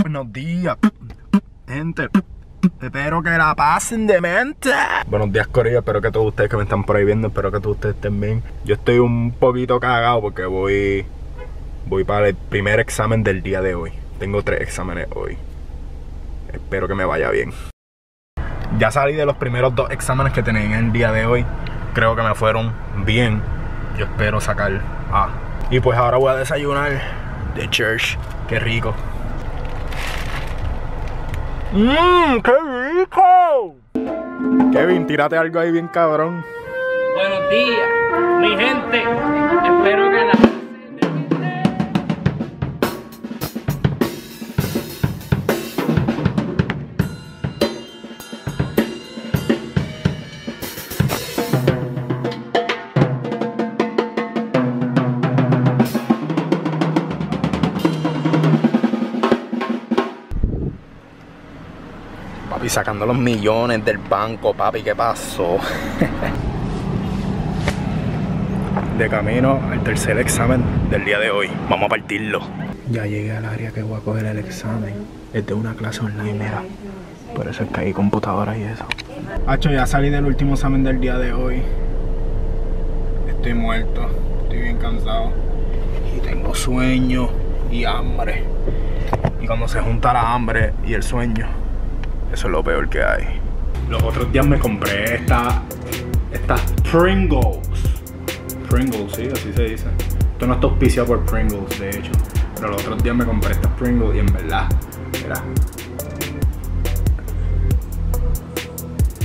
Buenos días, gente. Espero que la pasen de mente. Buenos días, Corillo. Espero que todos ustedes que me están por ahí viendo, espero que todos ustedes estén bien. Yo estoy un poquito cagado porque voy, voy para el primer examen del día de hoy. Tengo tres exámenes hoy. Espero que me vaya bien. Ya salí de los primeros dos exámenes que tenía en el día de hoy. Creo que me fueron bien. Yo espero sacar A. Y pues ahora voy a desayunar de church. Qué rico. ¡Mmm! ¡Qué rico! Kevin, tírate algo ahí bien cabrón. Buenos días, mi gente. Espero que la Papi, sacando los millones del banco, papi, ¿qué pasó? de camino al tercer examen del día de hoy. Vamos a partirlo. Ya llegué al área que voy a coger el examen. Es de una clase online, mira. Por eso es que hay computadoras y eso. Hacho, ya salí del último examen del día de hoy. Estoy muerto. Estoy bien cansado. Y tengo sueño y hambre. Y cuando se junta la hambre y el sueño, eso es lo peor que hay. Los otros días me compré esta. Estas Pringles. Pringles, sí, así se dice. Esto no está auspiciado por Pringles, de hecho. Pero los otros días me compré estas Pringles y en verdad, mira.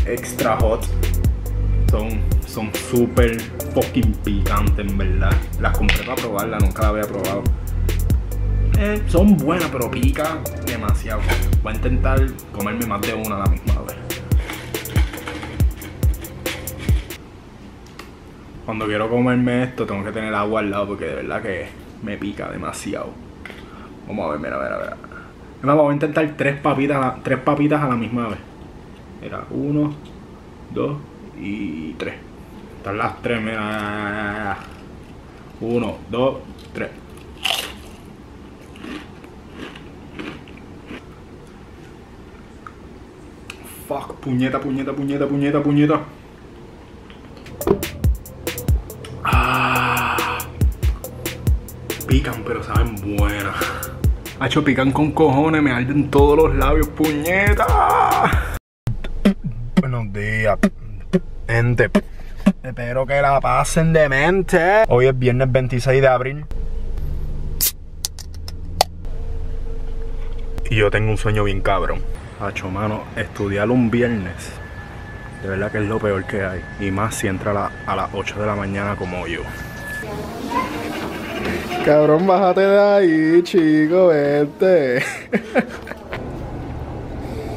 Extra hot. Son son súper fucking picantes, en verdad. Las compré para probarlas, nunca las había probado. Eh, son buenas, pero pica demasiado. Voy a intentar comerme más de una a la misma vez. Cuando quiero comerme esto, tengo que tener agua al lado porque de verdad que me pica demasiado. Vamos a ver, mira, mira, mira. Voy a intentar tres papitas, tres papitas a la misma vez. Mira, uno, dos y tres. Están las tres, mira. Uno, dos, tres. Puñeta, puñeta, puñeta, puñeta, puñeta. Ah. Pican, pero saben buenas. Hacho, pican con cojones, me arden todos los labios, puñeta. Buenos días, gente. Espero que la pasen de mente. Hoy es viernes 26 de abril. Y yo tengo un sueño bien cabrón. Hacho, mano, estudiar un viernes. De verdad que es lo peor que hay. Y más si entra a, la- a las 8 de la mañana como yo. Cabrón, bájate de ahí, chico, vete.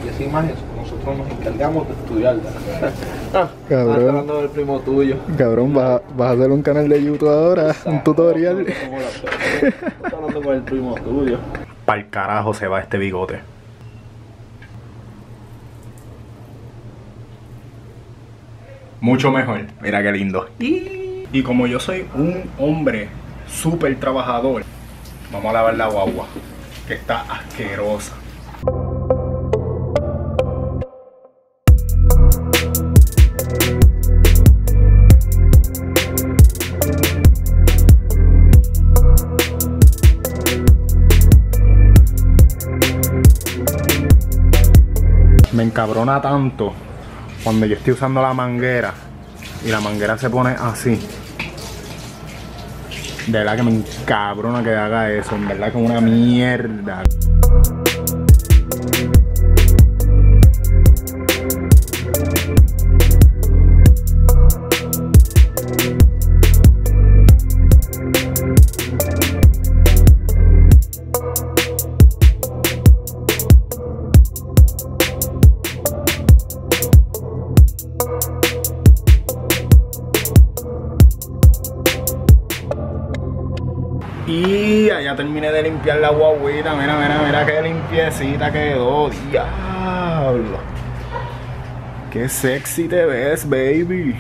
Y así más eso, nosotros nos encargamos de estudiarla. Cabrón. Estás hablando del primo tuyo. Cabrón, vas, a- vas a hacer un canal de YouTube ahora, un tutorial. Estás hablando con el primo tuyo. Pa'l carajo se va este bigote. Mucho mejor. Mira qué lindo. Y como yo soy un hombre súper trabajador, vamos a lavar la guagua, que está asquerosa. Me encabrona tanto cuando yo estoy usando la manguera y la manguera se pone así. De verdad que me encabrona que haga eso, en verdad que es una mierda. Y ya terminé de limpiar la guaguita. Mira, mira, mira qué limpiecita quedó. Diablo. Qué sexy te ves, baby.